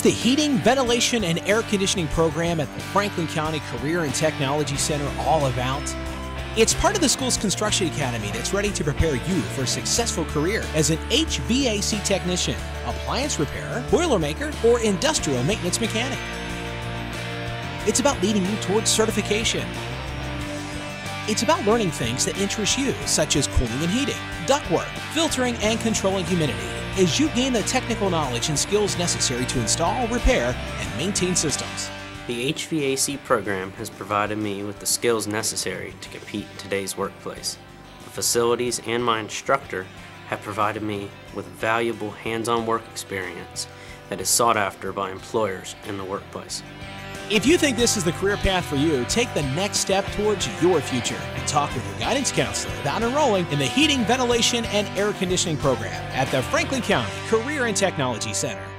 the Heating, Ventilation, and Air Conditioning program at the Franklin County Career and Technology Center all about? It's part of the school's construction academy that's ready to prepare you for a successful career as an HVAC technician, appliance repairer, boiler maker, or industrial maintenance mechanic. It's about leading you towards certification. It's about learning things that interest you, such as cooling and heating, ductwork, filtering, and controlling humidity, as you gain the technical knowledge and skills necessary to install, repair, and maintain systems. The HVAC program has provided me with the skills necessary to compete in today's workplace. The facilities and my instructor have provided me with valuable hands-on work experience that is sought after by employers in the workplace. If you think this is the career path for you, take the next step towards your future and talk with your guidance counselor about enrolling in the Heating, Ventilation, and Air Conditioning program at the Franklin County Career and Technology Center.